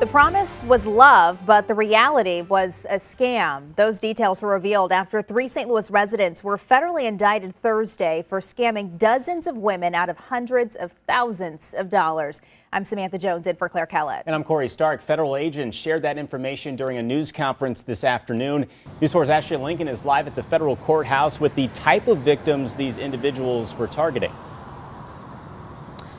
The promise was love, but the reality was a scam. Those details were revealed after three St. Louis residents were federally indicted Thursday for scamming dozens of women out of hundreds of thousands of dollars. I'm Samantha Jones in for Claire Kellett. And I'm Corey Stark. Federal agents shared that information during a news conference this afternoon. News 4's Ashley Lincoln is live at the federal courthouse with the type of victims these individuals were targeting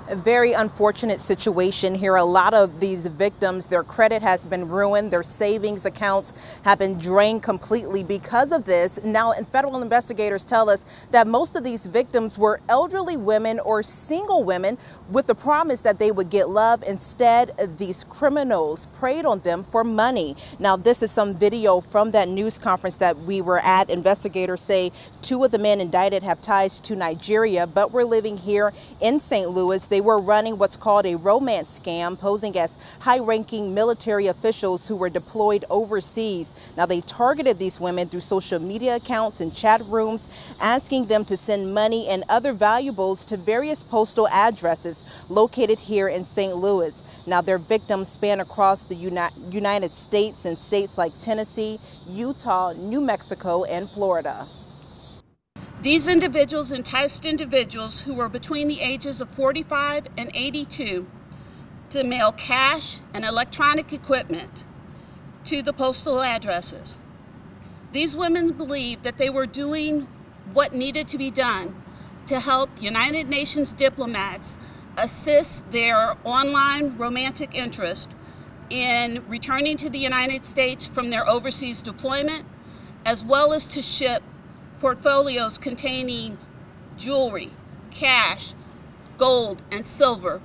a very unfortunate situation here. A lot of these victims, their credit has been ruined. Their savings accounts have been drained completely because of this. Now, and federal investigators tell us that most of these victims were elderly women or single women with the promise that they would get love. Instead, these criminals preyed on them for money. Now, this is some video from that news conference that we were at. Investigators say two of the men indicted have ties to Nigeria, but were living here in St. Louis. They were running what's called a romance scam, posing as high ranking military officials who were deployed overseas. Now, they targeted these women through social media accounts and chat rooms, asking them to send money and other valuables to various postal addresses located here in St. Louis. Now, their victims span across the Uni United States and states like Tennessee, Utah, New Mexico, and Florida. These individuals enticed individuals who were between the ages of 45 and 82 to mail cash and electronic equipment to the postal addresses. These women believed that they were doing what needed to be done to help United Nations diplomats assist their online romantic interest in returning to the United States from their overseas deployment, as well as to ship portfolios containing jewelry, cash, gold, and silver.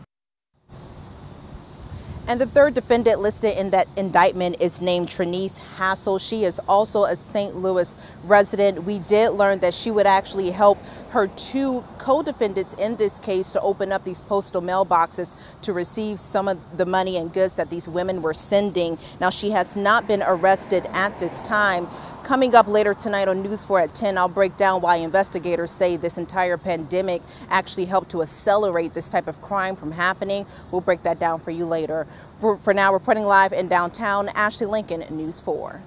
And the third defendant listed in that indictment is named Trinice Hassel. She is also a St. Louis resident. We did learn that she would actually help her two co-defendants in this case to open up these postal mailboxes to receive some of the money and goods that these women were sending. Now, she has not been arrested at this time. Coming up later tonight on News 4 at 10, I'll break down why investigators say this entire pandemic actually helped to accelerate this type of crime from happening. We'll break that down for you later. For, for now, reporting live in downtown, Ashley Lincoln, News 4.